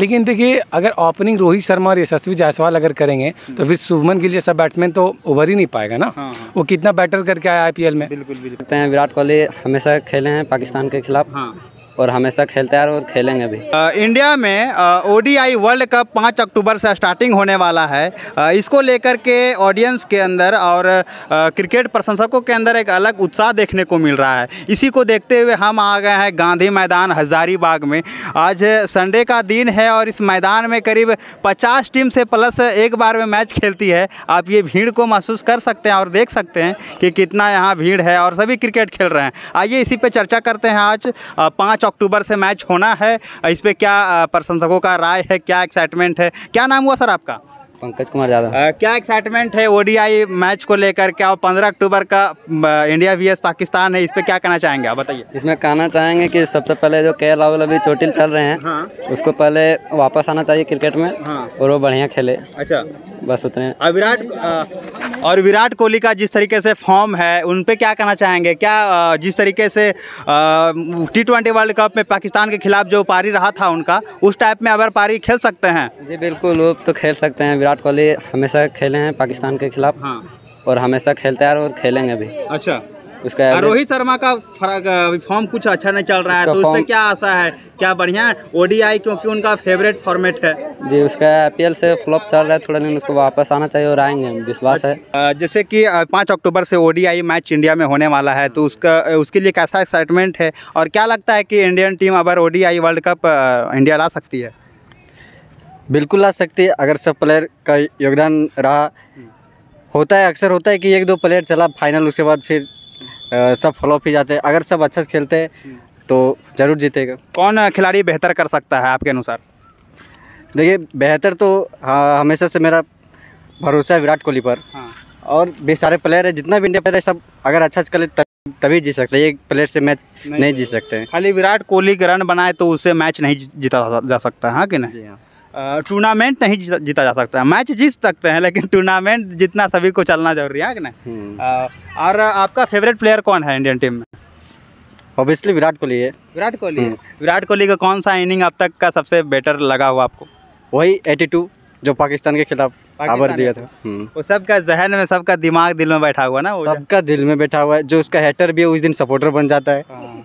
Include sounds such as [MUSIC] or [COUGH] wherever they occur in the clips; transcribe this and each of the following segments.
लेकिन देखिए अगर ओपनिंग रोहित शर्मा और यशस्वी जायसवाल अगर करेंगे तो फिर शुभमन गिल जैसा बैट्समैन तो ओवर ही नहीं पाएगा ना? हाँ, हाँ। वो कितना बैटर करके आया आईपीएल में? बिल्कुल बिल्कुल। हैं विराट कोहली हमेशा खेले हैं पाकिस्तान के खिलाफ। हाँ। और हमेशा खेलते हैं और खेलेंगे भी। अ, इंडिया में ओडीआई वर्ल्ड कप पाँच अक्टूबर से स्टार्टिंग होने वाला है। अ, इसको लेकर के ऑडियंस के अंदर और अ, क्रिकेट प्रशंसकों के अंदर एक अलग उत्साह देखने को मिल रहा है। इसी को देखते हुए हम आ गए हैं गांधी मैदान हजारीबाग में। आज संडे का दिन है और इस मैदान में करीब 50 टीम से प्लस एक बार में मैच खेलती है। आप ये भीड़ को महसूस कर सकते हैं और देख सकते हैं कि कितना यहाँ भीड़ है और सभी क्रिकेट खेल रहे हैं। आइए इसी पर चर्चा करते हैं आज। पाँच अक्टूबर से मैच होना है। इस पे क्या प्रशंसकों का राय है? क्या एक्साइटमेंट है? क्या नाम हुआ सर आपका? पंकज कुमार यादव। क्या एक्साइटमेंट है ओडीआई मैच को लेकर? क्या पंद्रह अक्टूबर का इंडिया वीएस पाकिस्तान है? इस पे क्या कहना चाहेंगे आप? बताइए। इसमें कहना चाहेंगे कि सबसे पहले जो के राहुल अभी चोटिल चल रहे हैं हाँ। उसको पहले वापस आना चाहिए क्रिकेट में हाँ। और वो बढ़िया खेले। अच्छा। बस उतने। विराट और विराट कोहली का जिस तरीके से फॉर्म है उन पर क्या कहना चाहेंगे? क्या जिस तरीके से टी ट्वेंटी वर्ल्ड कप में पाकिस्तान के खिलाफ जो पारी रहा था उनका उस टाइप में अगर पारी खेल सकते हैं? जी बिल्कुल वो तो खेल सकते हैं। विराट कोहली हमेशा खेले हैं पाकिस्तान के खिलाफ हाँ। और हमेशा खेलते हैं और खेलेंगे भी। अच्छा। उसका रोहित शर्मा का फॉर्म कुछ अच्छा नहीं चल रहा है तो उस पे फॉर्म- क्या आशा है? क्या बढ़िया है? ओडीआई क्योंकि उनका फेवरेट फॉर्मेट है। जी उसका आईपीएल से फ्लॉप चल रहा है थोड़ा दिन उसको वापस आना चाहिए और आएँगे विश्वास है। जैसे कि पाँच अक्टूबर से ओडीआई मैच इंडिया में होने वाला है तो उसका उसके लिए कैसा एक्साइटमेंट है? और क्या लगता है कि इंडियन टीम अगर ओडीआई वर्ल्ड कप इंडिया ला सकती है? बिल्कुल ला सकती है अगर सब प्लेयर का योगदान रहा। होता है अक्सर होता है कि एक दो प्लेयर चला फाइनल उसके बाद फिर सब फ्लॉप ही जाते हैं। अगर सब अच्छा से खेलते हैं तो ज़रूर जीतेगा। कौन खिलाड़ी बेहतर कर सकता है आपके अनुसार? देखिए बेहतर तो हाँ हमेशा से मेरा भरोसा है विराट कोहली पर। हाँ। और भी सारे प्लेयर है जितना भी इंडिया प्लेयर है सब अगर अच्छा से खेले तब- तभी जीत सकते हैं। एक प्लेयर से मैच नहीं नहीं जीत सकते हैं। खाली विराट कोहली के रन बनाए तो उससे मैच नहीं जीता जा सकता है हाँ कि नहीं? जी हाँ। टूर्नामेंट नहीं जीता जा सकता है। मैच जीत सकते हैं लेकिन टूर्नामेंट जितना सभी को चलना ज़रूरी है कि नहीं? हम्म। और आपका फेवरेट प्लेयर कौन है इंडियन टीम में? ऑब्वियसली विराट कोहली है। विराट कोहली। है विराट कोहली का कौन सा इनिंग अब तक का सबसे बेटर लगा हुआ आपको? वही एटी जो पाकिस्तान के खिलाफ आवर दिया था। हम्म। वो सबका जहन में सबका दिमाग दिल में बैठा हुआ ना वो सबका दिल में बैठा हुआ है। जो उसका हेटर भी है उस दिन सपोर्टर बन जाता है। हाँ।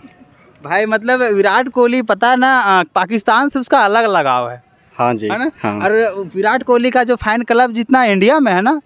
भाई मतलब विराट कोहली पता ना पाकिस्तान से उसका अलग लगाव है। हाँ जी है ना? हाँ। और विराट कोहली का जो फ़ैन क्लब जितना इंडिया में है ना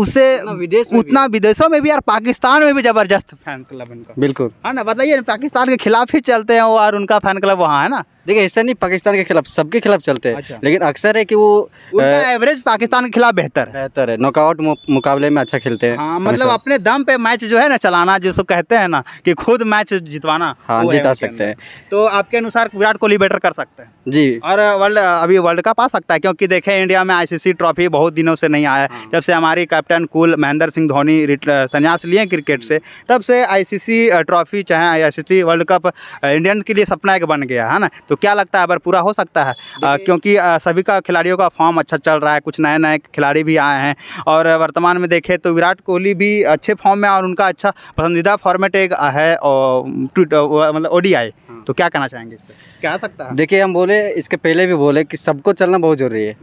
उसे विदेश में उतना विदेशों में भी और पाकिस्तान में भी ज़बरदस्त फ़ैन क्लब इनका बिल्कुल। है ना बताइए पाकिस्तान के खिलाफ ही चलते हैं वो और उनका फ़ैन क्लब वहाँ है ना? देखिए ऐसा नहीं पाकिस्तान के खिलाफ सबके खिलाफ चलते हैं। अच्छा। लेकिन अक्सर है कि वो उनका एवरेज पाकिस्तान के खिलाफ बेहतर है। बेहतर है। नॉकआउट मुकाबले में अच्छा खेलते हैं हाँ मतलब अपने दम पे मैच जो है ना चलाना जिसको कहते हैं ना कि खुद मैच जितवाना हाँ, जिता सकते हैं। तो आपके अनुसार विराट कोहली बेटर कर सकते हैं? जी। और वर्ल्ड अभी वर्ल्ड कप आ सकता है क्योंकि देखें इंडिया में आईसीसी ट्रॉफी बहुत दिनों से नहीं आया हाँ। है जब से हमारी कैप्टन कूल महेंद्र सिंह धोनी संन्यास लिए क्रिकेट से तब से आईसीसी ट्रॉफी चाहे आईसीसी वर्ल्ड कप इंडियन के लिए सपना एक बन गया है ना तो क्या लगता है अगर पूरा हो सकता है क्योंकि सभी का खिलाड़ियों का फॉर्म अच्छा चल रहा है कुछ नए नए खिलाड़ी भी आए हैं और वर्तमान में देखें तो विराट कोहली भी अच्छे फॉर्म में और उनका अच्छा पसंदीदा फॉर्मेट एक है और मतलब ओडीआई। तो क्या कहना चाहेंगे इस पर क्या आ सकता है? देखिए हम बोले इसके पहले भी बोले कि सबको चलना बहुत ज़रूरी है।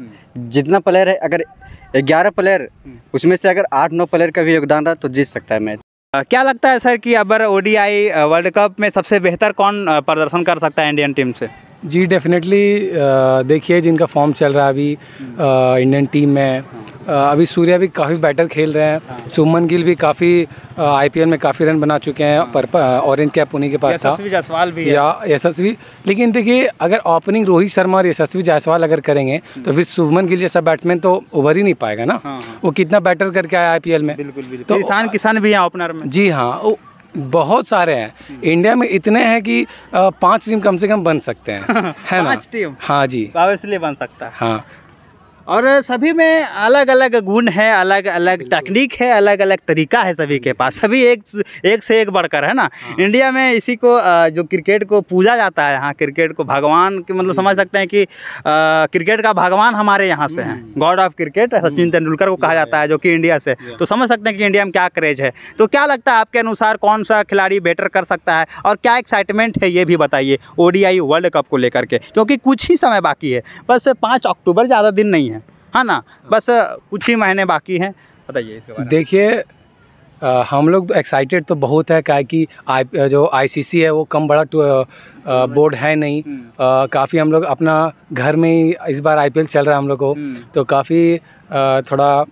जितना प्लेयर है अगर ग्यारह प्लेयर उसमें से अगर आठ नौ प्लेयर का भी योगदान रहा तो जीत सकता है मैच। क्या लगता है सर कि अगर ओडीआई वर्ल्ड कप में सबसे बेहतर कौन प्रदर्शन कर सकता है इंडियन टीम से? जी डेफिनेटली देखिए जिनका फॉर्म चल रहा है अभी इंडियन टीम में अभी सूर्या भी काफ़ी बैटर खेल रहे हैं। शुभमन गिल भी काफ़ी आईपीएल में काफ़ी रन बना चुके हैं पर ऑरेंज कैप उन्हीं के पास था। जायसवाल भी या यशस्वी। लेकिन देखिए अगर ओपनिंग रोहित शर्मा और यशस्वी जायसवाल अगर करेंगे तो फिर शुभमन गिल जैसा बैट्समैन तो उभर ही नहीं पाएगा ना। हाँ, हाँ। वो कितना बैटर करके आया आईपीएल में। बिल्कुल तो तो किसान भी हैं ओपनर में। जी हाँ बहुत सारे हैं। इंडिया में इतने हैं कि पाँच टीम कम से कम बन सकते हैं। [LAUGHS] है ना? पाँच टीम? हाँ जी। तो इसलिए बन सकता है। हाँ। और सभी में अलग अलग गुण है अलग अलग टेक्निक है अलग अलग तरीका है सभी के पास। सभी एक एक से एक बढ़कर है ना? इंडिया में इसी को जो क्रिकेट को पूजा जाता है यहाँ क्रिकेट को भगवान के मतलब समझ सकते हैं कि क्रिकेट का भगवान हमारे यहाँ से है। God of cricket Sachin Tendulkar को कहा जाता है जो कि इंडिया से। तो समझ सकते हैं कि इंडिया में क्या क्रेज है। तो क्या लगता है आपके अनुसार कौन सा खिलाड़ी बेटर कर सकता है? और क्या एक्साइटमेंट है ये भी बताइए ओडीआई वर्ल्ड कप को लेकर के क्योंकि कुछ ही समय बाकी है। बस पाँच अक्टूबर ज़्यादा दिन नहीं है। है ना बस कुछ ही महीने बाकी हैं। बताइए इसके देखिए हम लोग एक्साइटेड तो बहुत है क्या कि आई जो आईसीसी है वो कम बड़ा बोर्ड है नहीं। काफ़ी हम लोग अपना घर में ही इस बार आईपीएल चल रहा है हम लोग को। तो काफ़ी थोड़ा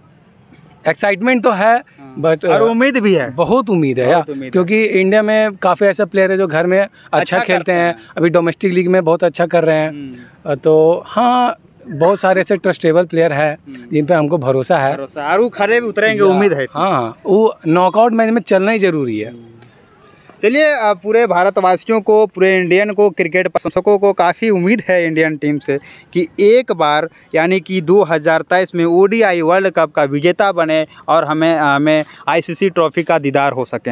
एक्साइटमेंट तो है बट और उम्मीद भी है। बहुत उम्मीद है बहुत यार उम्मीद है। क्योंकि इंडिया में काफ़ी ऐसे प्लेयर है जो घर में अच्छा, अच्छा खेलते हैं हैं। अभी डोमेस्टिक लीग में बहुत अच्छा कर रहे हैं। तो हाँ बहुत सारे ऐसे ट्रस्टेबल प्लेयर है जिन पे हमको भरोसा है। भरोसा। और वो खड़े भी उतरेंगे उम्मीद है। हाँ हाँ वो नॉकआउट मैच में चलना ही ज़रूरी है। चलिए पूरे भारतवासियों को पूरे इंडियन को क्रिकेट प्रशंसकों को काफ़ी उम्मीद है इंडियन टीम से कि एक बार यानी कि 2023 में ओडीआई वर्ल्ड कप का विजेता बने और हमें हमें आईसीसी ट्रॉफी का दीदार हो सके।